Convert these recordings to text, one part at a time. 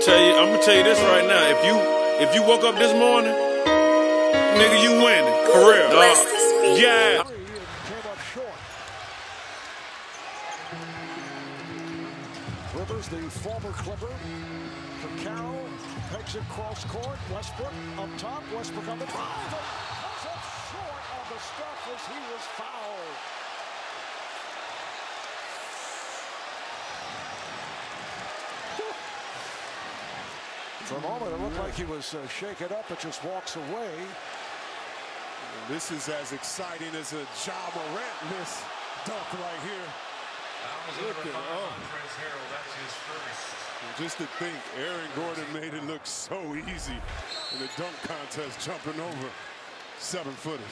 tell you, I'm gonna tell you this right now. If you if you woke up this morning, nigga, you winning. For real. Dog. Yeah. Three and came up short. Rivers, the former Clipper, for Harrell, pegs it cross court. Westbrook up top. Westbrook on the drive. and Comes up short on the stuff as he was fouled. For a moment, it looked like he was uh, shaken up, but just walks away. This is as exciting as a Ja Morant miss dunk right here. Look at oh. And Just to think, Aaron Gordon made it look so easy in the dunk contest, jumping over seven footers.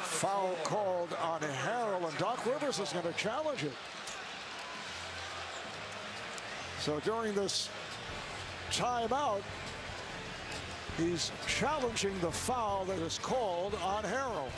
Foul called on Harrell, and Doc Rivers is going to challenge it. So during this timeout, he's challenging the foul that is called on Harrell.